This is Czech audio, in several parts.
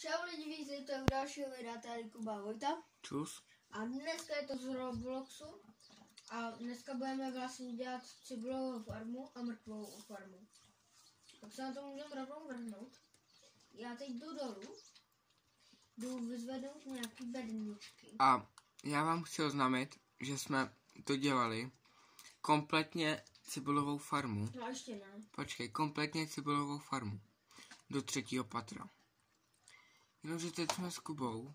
Čau lidi, vítejte u dalšího videa, tady Kuba Vojta. Čus. A dneska je to z Robloxu. A dneska budeme vlastně dělat cibulovou farmu a mrtvou farmu. Tak se na to můžeme rovnou vrhnout. Já teď jdu dolů. Jdu vyzvednout nějaký bedničky. A já vám chci oznámit, že jsme to dělali kompletně cibulovou farmu. No ještě ne. Počkej, kompletně cibulovou farmu. Do třetího patra. Jenomže teď jsme s Kubou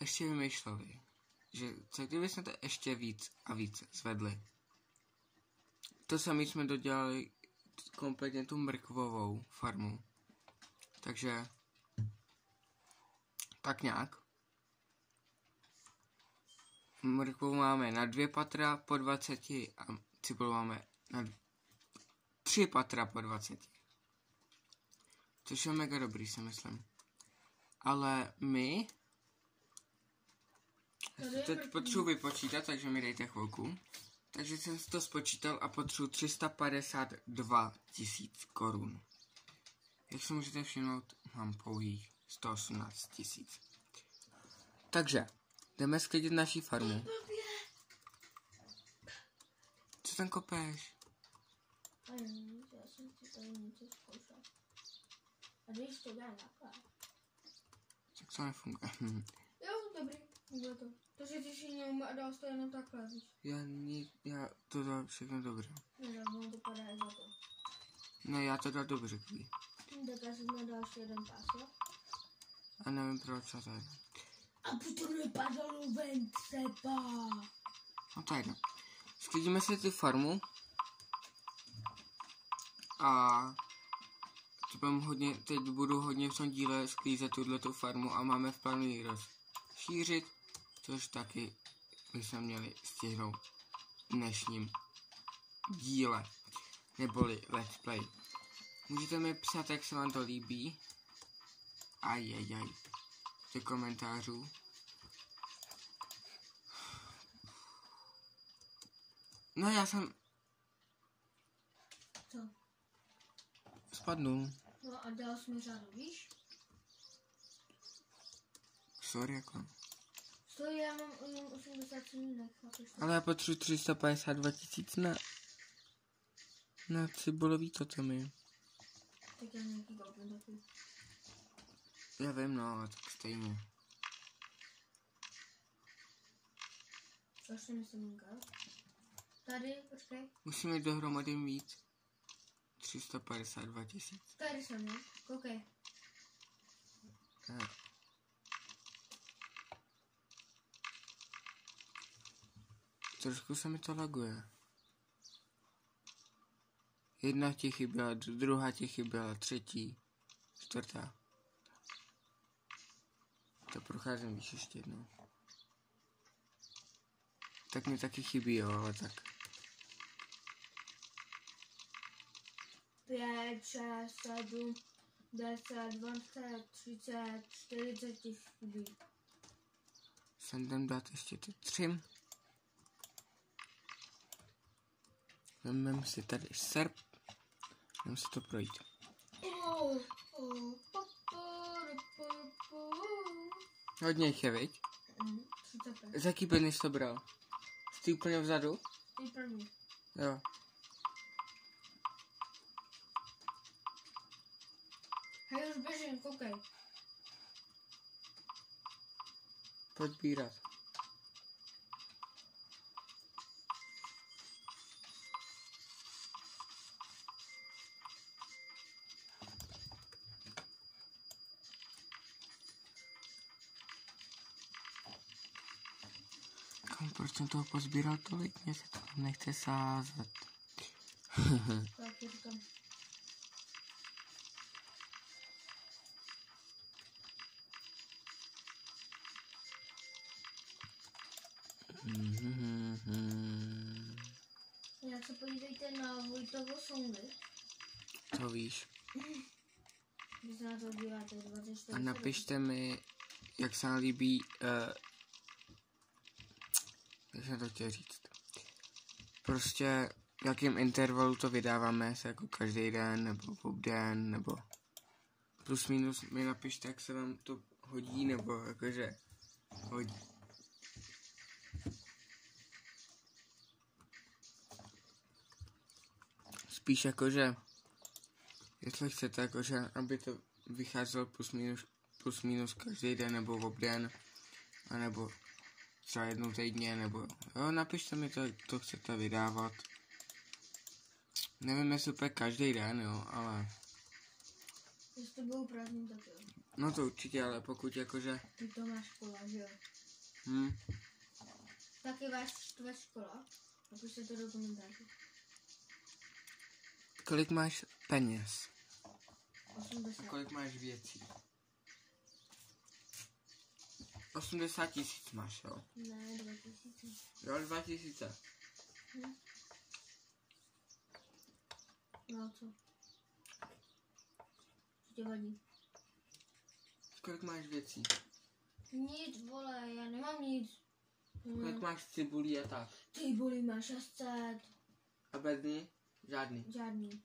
ještě vymýšleli, že co kdyby jsme to ještě víc a víc zvedli. To samé jsme dodělali kompletně tu mrkvovou farmu. Takže tak nějak. Mrkvu máme na dvě patra po 20 a cibulu máme na tři patra po 20. Což je mega dobrý, si myslím. Ale my... Tady je Teď potřebuji vypočítat, takže mi dejte chvilku. Takže jsem si to spočítal a potřebuji 352 tisíc korun. Jak si můžete všimnout, mám pouhých 118 tisíc. Takže, jdeme sklidit naší farmu. Co tam kopeš? Já jsem si tady něco zkoušel. A když to dá takhle. Jak to nefunguje? Jo, dobrý, funguje to. Takže ty si neumí a dal jsi to jenom takhle, já, ni, já to dal všechno dobře. Ne, tak on to padá i za to. Ne, já to dal dobře, kví. Tak já jsem dal ještě jeden pás, jo? A nevím proč, co to je. A potom nepadalo ven třeba. No to je jedno. Sklidíme si tu farmu. A teď, hodně, teď budu hodně v tom díle sklízet tuhle farmu a máme v plánu ji rozšířit, což taky bychom měli stihnout v dnešním díle, neboli let's play. Můžete mi psát, jak se vám to líbí. Ajajaj. Do komentářů. No já jsem Co? spadnul. No a dal jsi mi řádu, víš? Sorry jako. Stojí, já mám o něm 87 dnech, chápeš to? Ale já potřebuji 352 tisíc na na cibulový totomy. Tak já nějaký koupím taky. Já vím, no, ale tak stejně. To myslím, jo? Tady, počkej. Musíme jít dohromady mít 352 tisíc. Tady jsem, jo? Koukej. Eh. Trošku se mi to laguje. Jedna ti chyběla, dru- druhá ti chyběla, třetí, čtvrtá. To procházím víš ještě jednou. Tak mi taky chybí, jo, ale tak. 5, 6, 7, 10, 20, 30, 40 ti chybí. Sem jdem dát ještě ty tři. Vezmeme si tady serp. Jdem si to projít. Hodně jich je, viď? 35. Z jaký jsi to bral? Jsi úplně vzadu? Ty první. Jo. Hej, už běžím, koukej. Pojď bírat. Kam, proč jsem toho pozbíral tolik? Mně se to nechce sázet. Tak říkám. Na to díváte 24 A napište mi, jak se vám líbí, uh, jak jsem to chtěl říct. Prostě, v jakém intervalu to vydáváme, se jako každý den, nebo den, nebo plus minus mi napište, jak se vám to hodí, nebo jakože hodí. Spíš jakože, jestli chcete, jakože, aby to vycházelo plus minus, plus minus každý den, nebo v obden, anebo třeba jednou týdně, nebo jo, napište mi to, to chcete vydávat. Nevím, jestli úplně každý den, jo, ale Jestli to budou prázdniny, tak jo. no to určitě, ale pokud jakože, Ty to máš škola, že jo? hm, Taky váš tvoje škola? Napište to do komentářů. kolik máš peněz? 80. Kolik máš věcí? 80 tisíc máš, jo? Ne, 2000. Jo, 2000. No a co? Co tě vadí? Kolik máš věcí? Nic, vole, já nemám nic. Kolik Hmm. máš cibulí a tak? Ty bolí, máš 600. A bedny? Žádný. Žádný.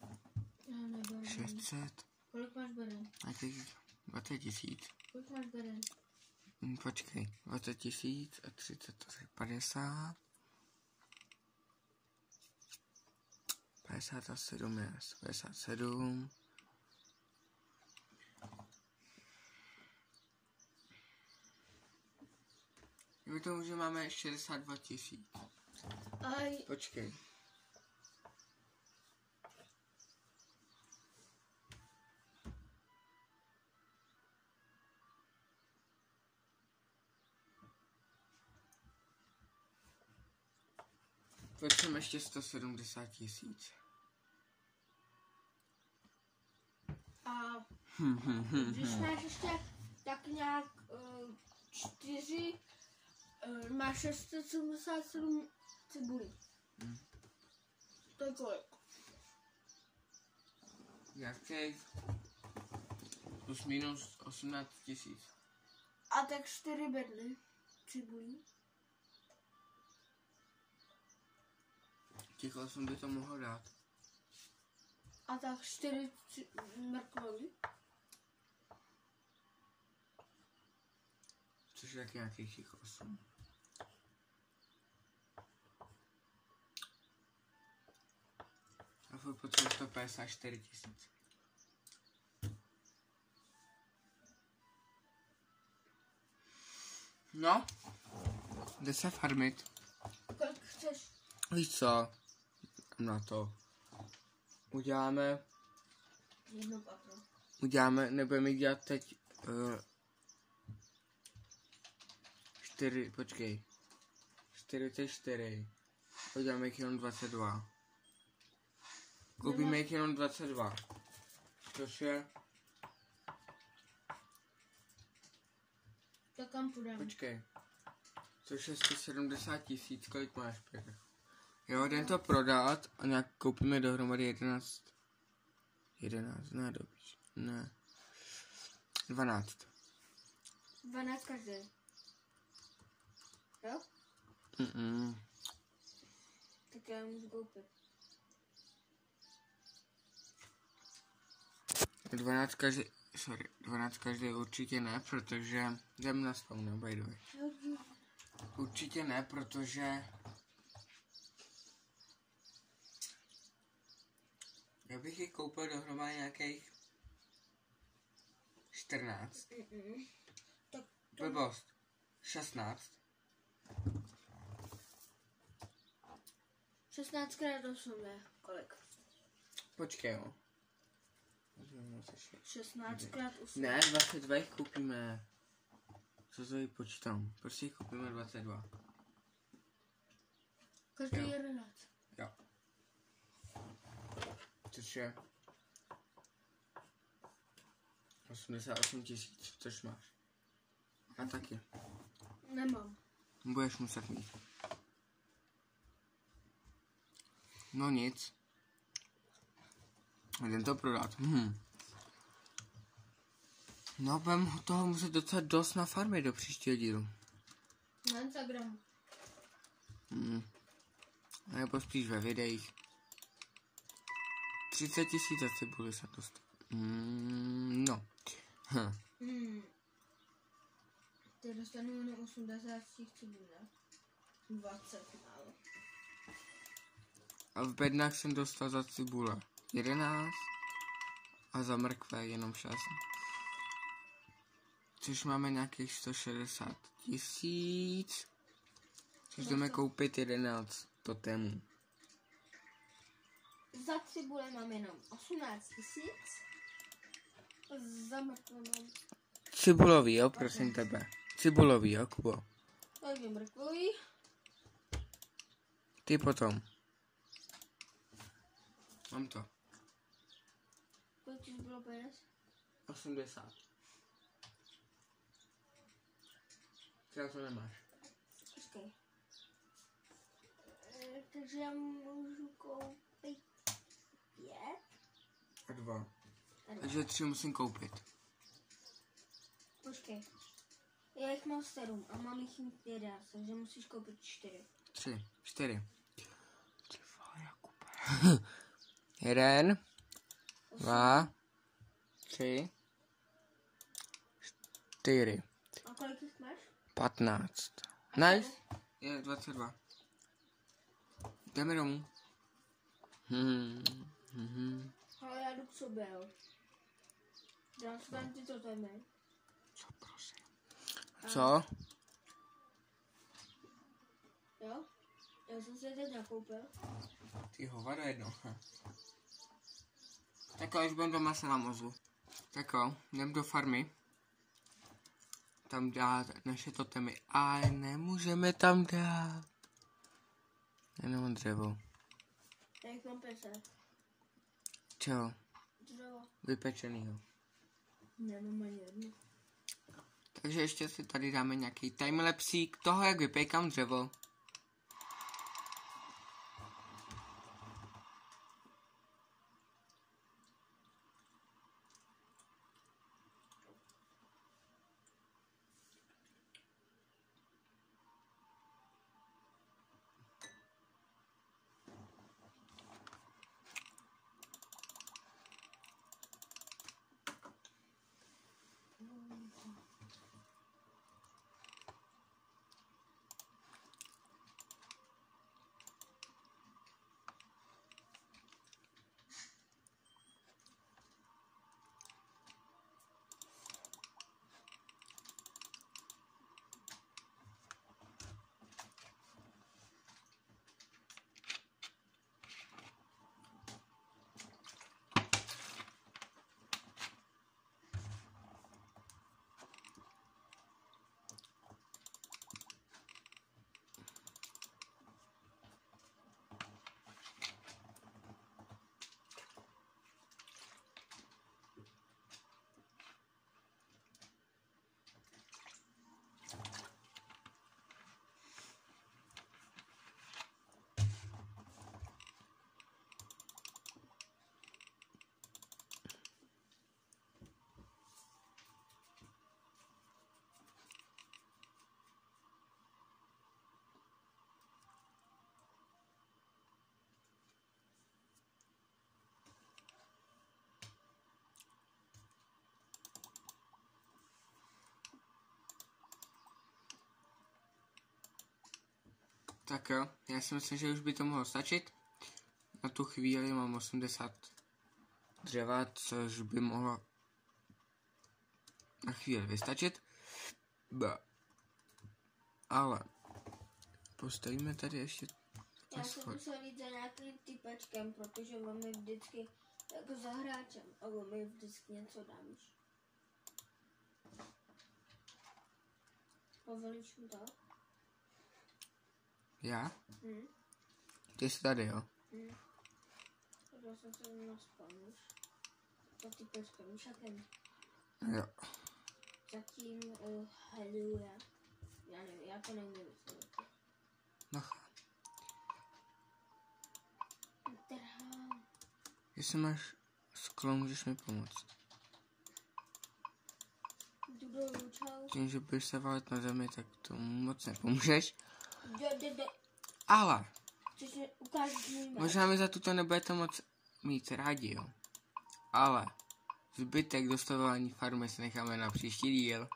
Já neberu. 600. Kolik máš beren? A teď 20 tisíc. Kolik máš beren? Hm, Počkej, 20 tisíc a 30, to je 50. 57 je 57. Dejme tomu, že máme 62 tisíc. Aj, Počkej. Potřebujeme ještě 170 tisíc. a Hm, hm, hm, když máš ještě tak nějak uh, čtyři, uh, máš 677 cibulí. Hmm. To je kolik? Jaký? Plus minus 18 tisíc. A tak čtyři bedny cibulí. Těch 8 by to mohlo dát. A tak čtyři mrkvový. Což je taky nějakých těch 8. A furt potřebuji 154 tisíc. No, jde se farmit. Kolik chceš? Víš co? Na to. Uděláme, Jedno patro. uděláme, nebudeme dělat teď uh, čtyři, počkej. 44. Uděláme jich jenom 22. Koupíme jich jenom 22. Což je, Tak kam půjdeme? počkej. Což je 170 tisíc, kolik máš, Petr? Jo, jdem to prodat a nějak koupíme dohromady 11. 11, ne, dobře. Ne. 12. 12 každý. Jo? Mm-mm. Tak já můžu koupit. 12 každý, sorry, 12 každý určitě ne, protože jdem na spawn, by the way. Určitě ne, protože já bych jich koupil dohromady nějakých 14. Mm-mm. Tak Blbost. 16. 16 krát 8 je kolik? Počkej, jo. 16 krát 8. Ne, 22 jich koupíme. Co to jí počítám? Prostě jich koupíme 22. Každý Jo. 11. Což je 88 tisíc, což máš. A taky. Nemám. Budeš muset mít. No nic. Jdem to prodat. Hm. No, budem toho muset docela dost na farmě do příštího dílu. Na Instagramu. Hm. Nebo spíš ve videích. 30 tisíc za cibuli jsem dostal. Mm, no. Hm. Hmm. Ty dostanu jenom 80 z těch cibulí, ne? 20 málo. A v bednách jsem dostal za cibule 11 a za mrkve jenom 6. Což máme nějakých 160 tisíc. Což jdeme koupit 11 totemů. Za cibule mám jenom 18 tisíc. Za mrkve mám Cibulový, jo, prosím tebe. Cibulový, jo, Kubo. takže mrkvový. Ty potom. Mám to. Kolik ti bylo peněz? 80. Třeba to nemáš. Počkej. Eh, Takže já můžu koupit pět. A dva. A dva. Takže tři musím koupit. Počkej. Já jich mám sedm a mám jich mít jedenáct, takže musíš koupit čtyři. Tři, čtyři. Ty vole. Jeden, dva, tři, čtyři, A kolik jich máš? patnáct. Nice. Je 22. Jdeme domů. Hmm. Mhm. Ale já jdu k sobě, jo. Dám si tam ty totemy. Co prosím? Co? Jo? Já jsem si je teď nakoupil. Ty hovado jedno. Tak jo, už budem doma se vám ozvu. Tak jo, jdem do farmy. Tam dát naše totemy. Ale nemůžeme tam dát. Jenom dřevo. Já jich mám 500. Čeho? Dřevo. Vypečenýho. Nemám ani jednu. Takže ještě si tady dáme nějaký timelapsík toho, jak vypékám dřevo. Tak jo, já si myslím, že už by to mohlo stačit. Na tu chvíli mám 80 dřeva, což by mohlo na chvíli vystačit. Ba. Ale postavíme tady ještě Já jsem musel jít za nějakým typečkem, protože on mi vždycky jako za hráčem a on mi vždycky něco dá, víš. Mu to? Já? Hm? Ty jsi tady, jo? Hm. Já jsem se naspal už. To víš jakým? Jo. Zatím uh. Já nevím, já to neumím vysvětlit. Bacha. Trhám. Jestli máš sklo, můžeš mi pomoct. Jdu čau. Tím, že budeš se valit na zemi, tak tomu moc nepomůžeš. Ale možná mi za tuto nebudete moc mít rádi, jo. Ale zbytek dostavování farmy si necháme na příští díl.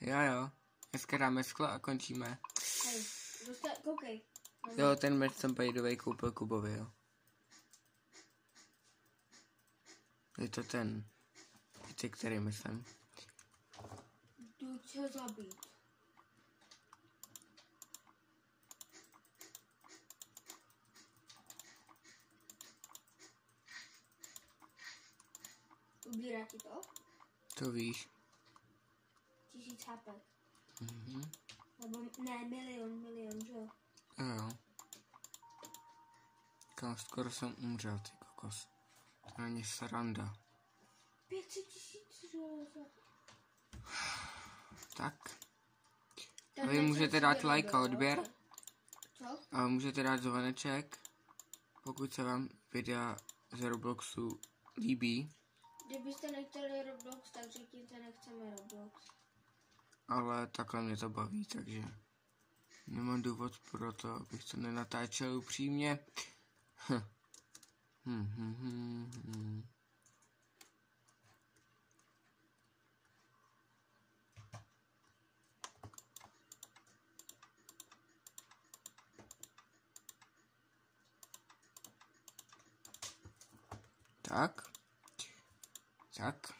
Jo, jo. Dneska dáme sklo a končíme. Hej, dosta- koukej. Jo, ten meč jsem pajdovej koupil Kubovi, jo. Je to ten, víte, který myslím. Jdu tě zabít. Ubírá ti to? To víš. Tisíc HP. Mhm. Nebo ne, milion, milion, že jo? Jo, jo. Kam skoro jsem umřel, ty kokos. To není sranda. 500 tisíc železa. Tak. Ten vy můžete dát like a odběr. Co? A můžete dát zvoneček, pokud se vám videa z Robloxu líbí. Kdybyste nechtěli Roblox, tak řekněte, nechceme Roblox. ale takhle mě to baví, takže nemám důvod pro to, abych to nenatáčel upřímně. Hm. Hm, hm, hm. Tak. Tak.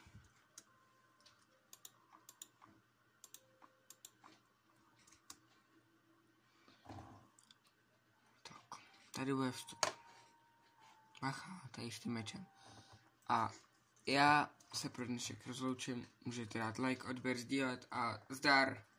Tak, tady bude vstup. Bacha, tady s tím mečem. A já se pro dnešek rozloučím. Můžete dát like, odběr, sdílet a zdar. Dar.